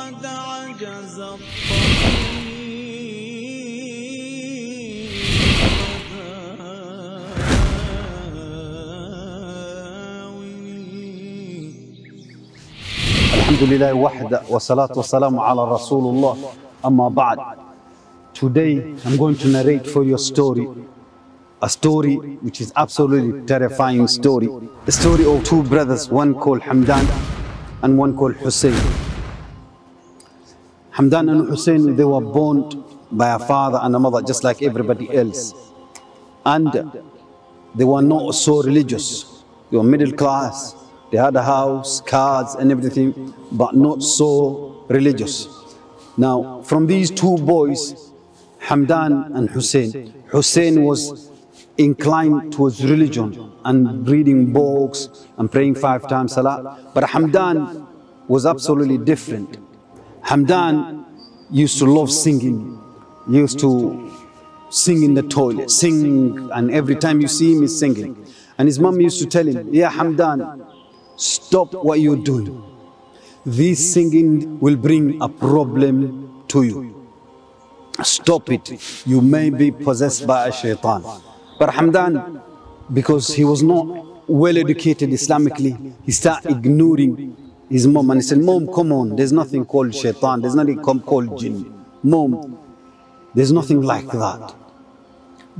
وقد عجز الطبيب الحمد لله وحده والصلاة والسلام على رسول الله أما بعد Today I'm going to narrate for you a story a story which is absolutely terrifying story the story of two brothers one called Hamdan and one called Hussein Hamdan and Hussein they were born by a father and a mother just like everybody else and they were not so religious they were middle class they had a house, cars and everything, but not so religious. Now, from these two boys, Hamdan and Hussein, Hussein was inclined towards religion and reading books and praying five times salah. But Hamdan was absolutely different. Hamdan used to love singing, He used to sing in the toilet, sing, and every time you see him, he's singing. And his mom used to tell him, Yeah, Hamdan, stop what you're doing. This singing will bring a problem to you. Stop it. You may be possessed by a shaitan. But Hamdan, because he was not well educated Islamically, he started ignoring his mom and he said, Mom, come on, there's nothing called shaitan, there's nothing called jinn. Mom, there's nothing like that.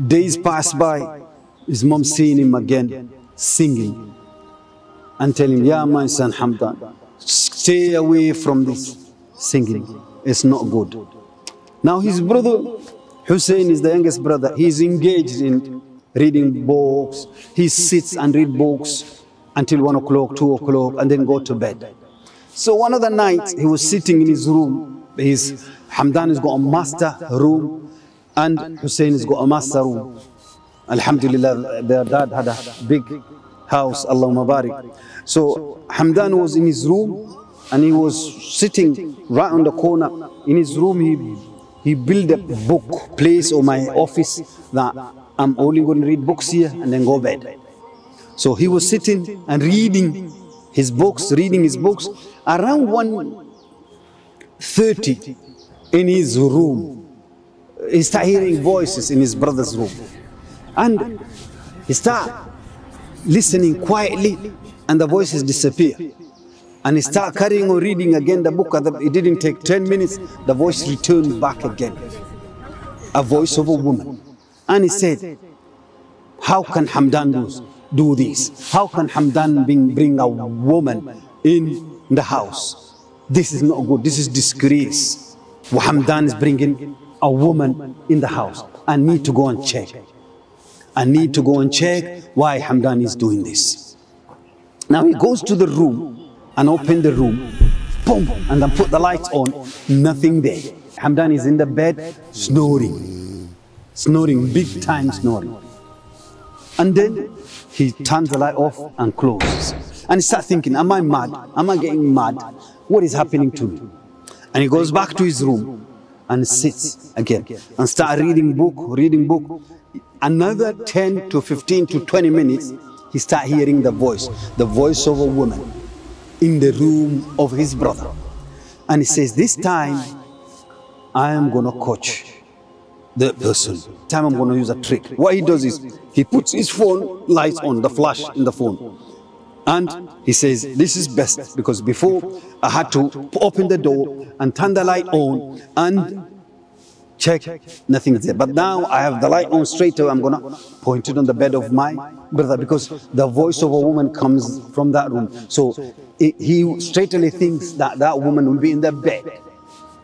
Days pass by, his mom seeing him again singing and telling him, Yeah, my son Hamdan, stay away from this singing. It's not good. Now his brother Hussein is the youngest brother. He's engaged in reading books. He sits and read books until one o'clock, two o'clock, and then go to bed. So one of the nights he was sitting in his room. His Hamdan has got a master room, and Hussein has got a master room. Alhamdulillah, their dad had a big house, Allahumma barik. So Hamdan was in his room and he was sitting right on the corner. In his room, he, he built a book place or my office that I'm only going to read books here and then go bed. So he was sitting and reading his books, reading his books. Around 1.30 in his room, he started hearing voices in his brother's room. And he started listening quietly and the voices disappear. And he started carrying on reading again the book. It didn't take 10 minutes, the voice returned back again. A voice of a woman. And he said, How can Hamdan do, do this? How can Hamdan bring, bring a woman in the house? This is not good. This is disgrace. Hamdan is bringing a woman in the house. I need to go and check. I need to go and check why Hamdan is doing this. Now he goes to the room and open the room, boom, and then put the lights on, nothing there. Hamdan is in the bed snoring, snoring, big time snoring. And then he turns the light off and closes. And he starts thinking, am I mad? Am I getting mad? What is happening to me? And he goes back to his room and sits again and start reading book, reading book. Another 10 to 15 to 20 minutes, he start hearing the voice, the voice of a woman in the room of his brother. And he says, this time I am going to coach the person. Time I'm going to use a trick. What he does is he puts his phone lights on, the flash in the phone. And he says, this is best because before I had to open the door and turn the light on and check, nothing is there. But now I have the light on straight away. I'm going to point it on the bed of my brother because the voice of a woman comes from that room. So he straight away thinks that that woman will be in the bed.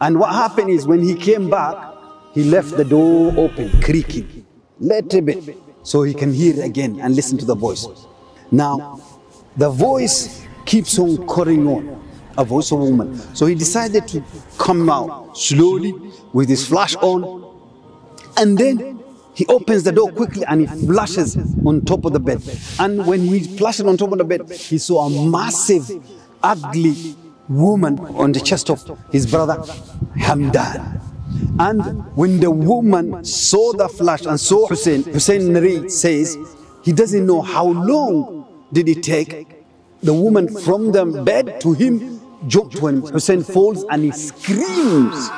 And what happened is when he came back, he left the door open, creaking, little bit, so he can hear again and listen to the voice. Now, the voice keeps on carrying on, a voice of a woman. So he decided to come out slowly with his flash on, and then he opens the door quickly and he flashes on top of the bed. And when he flashed on top of the bed, he saw a massive, ugly woman on the chest of his brother Hamdan. And when the woman saw the flash and saw Hussein, Hussein narrates, says, he doesn't know how long did it take the woman from the bed to him jumped when Hussein falls and he screams.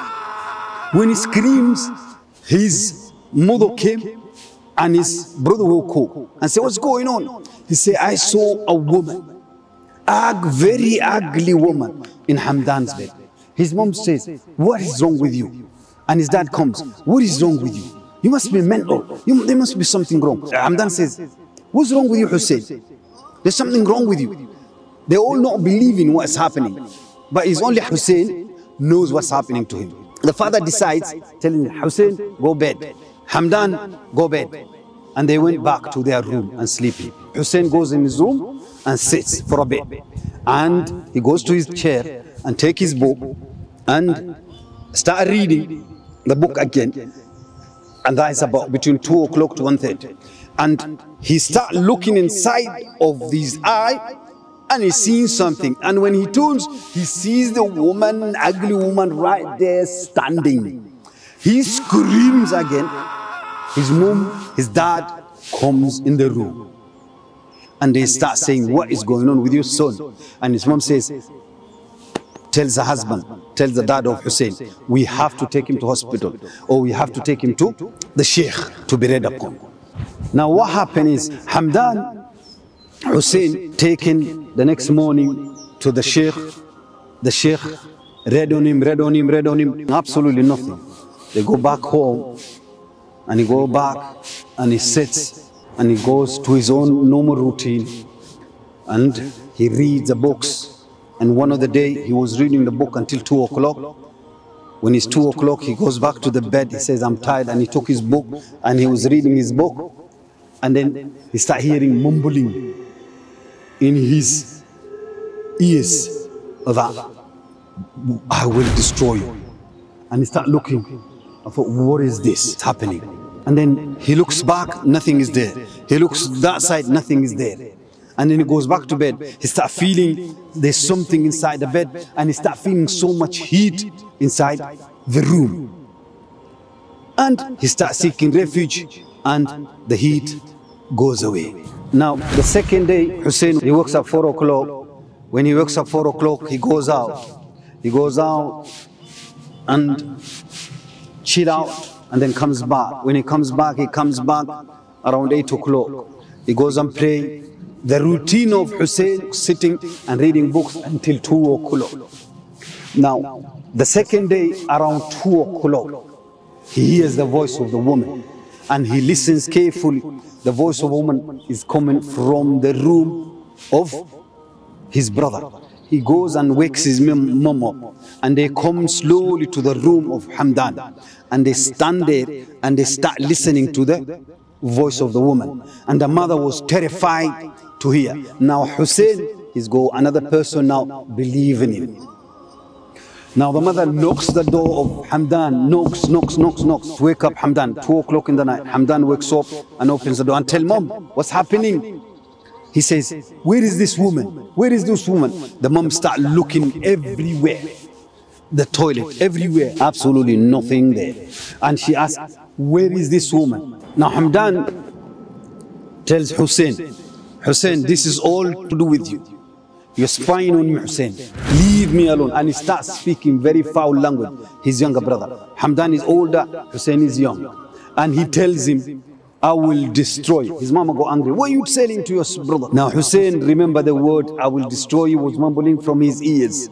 When he screams, his mother came and his brother woke up and said, What's going on? He said, I saw a woman, a very ugly woman in Hamdan's bed. His mom says, What is wrong with you? And his dad comes, What is wrong with you? You must be mental. You, there must be something wrong. Hamdan says, What's wrong with you, Hussein? There's something wrong with you. They all not believe in what's happening. But it's only Hussein knows what's happening to him. The father decides, telling him, Hussein, go bed. Hamdan, go bed. And they went back to their room and sleeping. Hussein goes in his room and sits for a bit. And he goes to his chair and take his book and start reading the book again. And that is about between 2 o'clock to 1.30. And he start looking inside of his eye and he's seeing something. And when he turns, he sees the woman, ugly woman, right there standing. He screams again. His mom, his dad comes in the room. And they start saying, What is going on with your son? And his mom says, Tells the husband, tells the dad of Hussein, we have to take him to hospital or we have to take him to the sheikh to be read upon. Now what happened is Hamdan Hussein taken the next morning to the sheikh. The sheikh read on him, read on him, read on him. Absolutely nothing. They go back home and he go back and he sits and he goes to his own normal routine and he reads the books. And one of the day he was reading the book until two o'clock. When it's two o'clock, he goes back to the bed. He says, I'm tired. And he took his book and he was reading his book. And then he started hearing mumbling in his ears that I will destroy you. And he started looking. I thought, what is this it's happening? And then he looks back, nothing is there. He looks that side, nothing is there. And then he goes back to bed. He starts feeling there's something inside the bed, and he starts feeling so much heat inside the room. And he starts seeking refuge, and the heat goes away. Now, the second day, Hussein, he wakes up 4 o'clock. When he wakes up 4 o'clock, he goes out. He goes out and chill out and then comes back. When he comes back, he comes back around 8 o'clock. He goes and pray. The routine of Hussein sitting and reading books until 2 o'clock. Now, the second day around 2 o'clock, he hears the voice of the woman and he listens carefully the voice of woman is coming from the room of his brother. He goes and wakes his mom up and they come slowly to the room of Hamdan and they stand there and they start listening to the voice of the woman. And the mother was terrified to hear. Now Hussein is go another person now believe in him. Now the mother knocks the door of Hamdan, knocks, knocks, knocks, knocks. Wake up Hamdan, 2 o'clock in the night. Hamdan wakes up and opens the door and tell mom, what's happening? He says, where is this woman? Where is this woman? The mom start looking everywhere. The toilet, everywhere. Absolutely nothing there. And she asks, where is this woman? Now Hamdan tells Hussein, Hussein, this is all to do with you. You're spying on me, Hussein. Leave me alone. And he starts speaking very foul language. His younger brother. Hamdan is older, Hussein is young. And he tells him, I will destroy. His mama go angry. What are you telling to your brother? Now Hussein, remember the word, I will destroy you, was mumbling from his ears.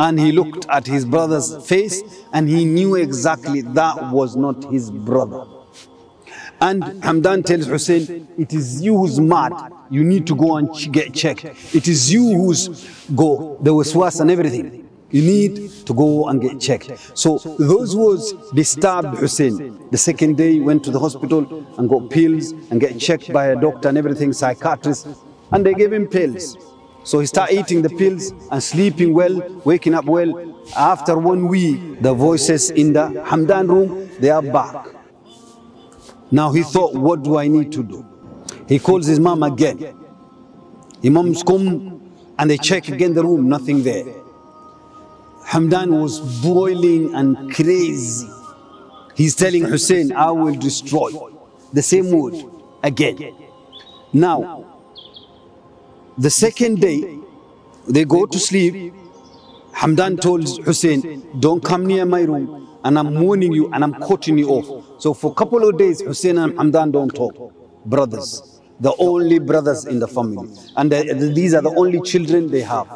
And he looked at his brother's face and he knew exactly that was not his brother. And Hamdan tells Hussein, it is you who's mad. You need to go and get checked. It is you who's go, the waswas and everything. You need to go and get checked. So those words disturbed Hussein. The second day he went to the hospital and got pills and get checked by a doctor and everything, psychiatrist. And they gave him pills. So he started eating the pills and sleeping well, waking up well. After one week, the voices in the Hamdan room, they are back. Now he thought, what do I need to do? He calls his mom again. Imams come and they check again the room, nothing there. Hamdan was boiling and crazy. He's telling Hussein, I will destroy. The same word again. Now, the second day, they go to sleep Hamdan told Hussein, don't come near my room and I'm warning you and I'm cutting you off. So for a couple of days, Hussein and Hamdan don't talk. Brothers, the only brothers in the family. And the, these are the only children they have.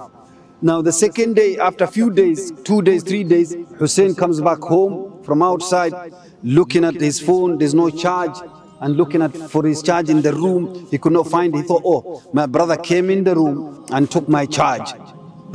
Now the second day, after a few days, two days, three days, Hussein comes back home from outside, looking at his phone, there's no charge, and looking at for his charge in the room, he could not find. He thought, oh, my brother came in the room and took my charge,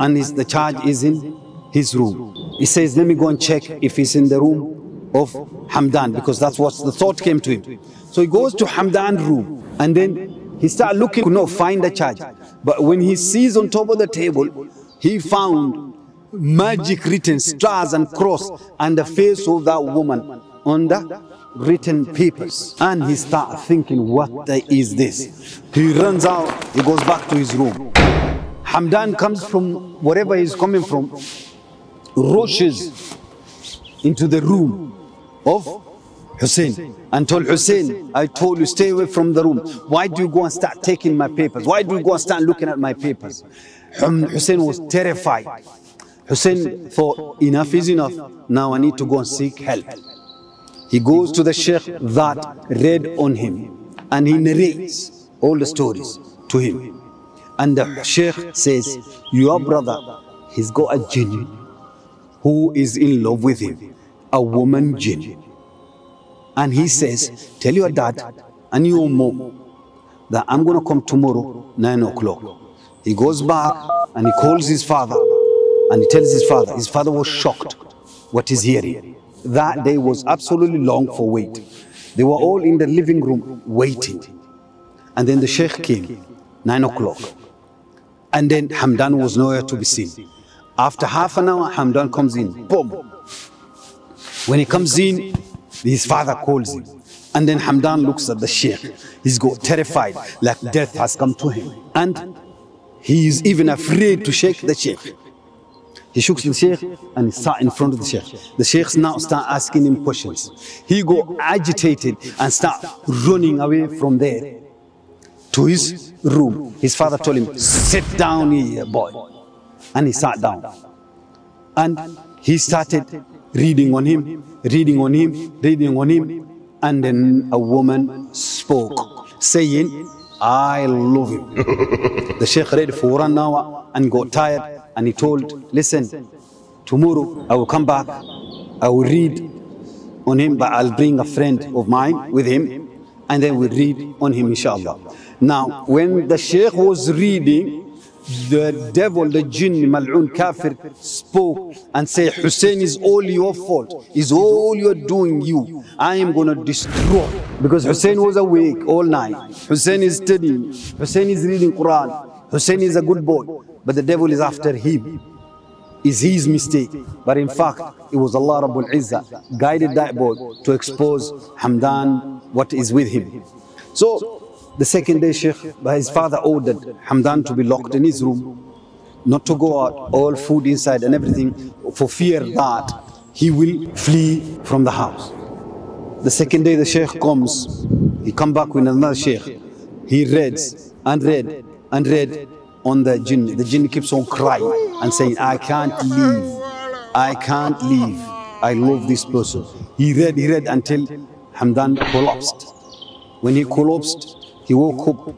and his, the charge is in his room. He says, let me go and check if he's in the room of Hamdan, because that's what the thought came to him. So he goes to Hamdan's room, and then he started looking, could not find the charge. But when he sees on top of the table, he found magic written stars and cross and the face of that woman on the written papers. And he started thinking, what is this? He runs out, he goes back to his room. Hamdan comes from wherever he's coming from, rushes into the room of Hussein and told Hussein, I told you stay away from the room. Why do you go and start taking my papers? Why do you go and start looking at my papers? Um, Hussein was terrified. Hussein thought, enough is enough. Now I need to go and seek help. He goes to the sheikh that read on him and he narrates all the stories to him. And the sheikh says, your brother, he's got a jinn who is in love with him, a woman jinn. And he says, tell your dad and your mom that I'm going to come tomorrow, 9 o'clock. He goes back and he calls his father and he tells his father. His father was shocked what he's hearing. That day was absolutely long for wait. They were all in the living room waiting. And then the sheikh came, 9 o'clock. And then Hamdan was nowhere to be seen. After half an hour, Hamdan comes in. Boom. When he comes in, his father calls him. And then Hamdan looks at the sheikh. He's got terrified, like death has come to him. And he is even afraid to shake the sheikh. He shook the sheikh and he sat in front of the sheikh. The sheikhs now start asking him questions. He got agitated and start running away from there to his room. His father told him, sit down here, boy. And he sat down. And he started reading on him, reading on him, reading on him. And then a woman spoke, saying, I love him. the Sheikh read for one hour and got tired and he told, listen, tomorrow I will come back, I will read on him, but I'll bring a friend of mine with him and then we'll read on him inshallah. Now, when the Sheikh was reading, the devil, the jinn, Mal'un Kafir, spoke and said, Hussein is all your fault. Is all you're doing you. I am going to destroy. Because Hussein was awake all night. Hussein is studying. Hussein is reading Quran. Hussein is a good boy. But the devil is after him. Is his mistake. But in fact, it was Allah Rabbul guided that boy to expose Hamdan, what is with him. So the second day, Sheikh, his father ordered Hamdan to be locked in his room, not to go out, all food inside and everything, for fear that he will flee from the house. The second day the Sheikh comes, he come back with another Sheikh. He reads and read and read on the jinn. The jinn keeps on crying and saying, I can't leave. I can't leave. I love this person. He read, he read until Hamdan collapsed. When he collapsed, he woke up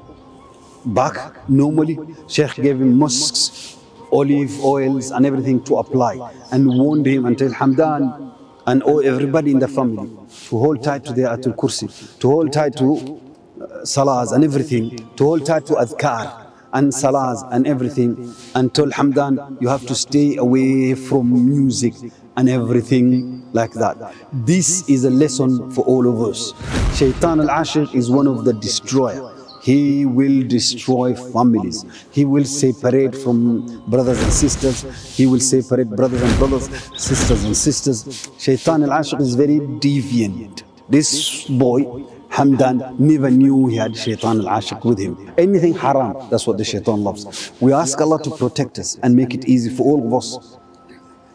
back normally. Sheikh gave him musks, olive oils and everything to apply and warned him until Hamdan and all, everybody in the family to hold tight to their Atul Kursi, to hold tight to uh, salahs and everything, to hold tight to adhkar and salas and everything until Hamdan you have to stay away from music and everything like that. This is a lesson for all of us. Shaitan al-Ashiq is one of the destroyer. He will destroy families. He will separate from brothers and sisters. He will separate brothers and brothers, sisters and sisters. Shaitan al-Ashiq is very deviant. This boy, Hamdan never knew he had shaitan al-ashiq with him. Anything haram, that's what the shaitan loves. We ask Allah to protect us and make it easy for all of us.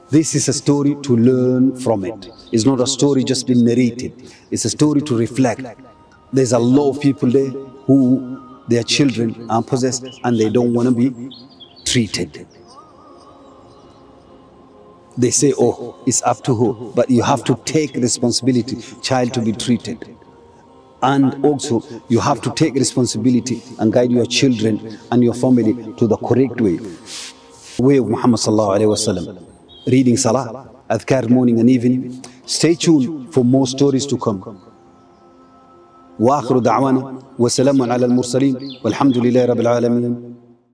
This is a story to learn from it. It's not a story just being narrated. It's a story to reflect. There's a lot of people there who their children are possessed and they don't want to be treated. they say, oh, it's up to her. But you have to take responsibility, child to be treated And also, you have to take responsibility and guide your children and your family to the correct way. Way of Muhammad sallallahu alaihi wasallam. Reading salah, adhkar morning and evening. Stay tuned for more stories to come. واخر دعوانا وسلام على المرسلين والحمد لله رب العالمين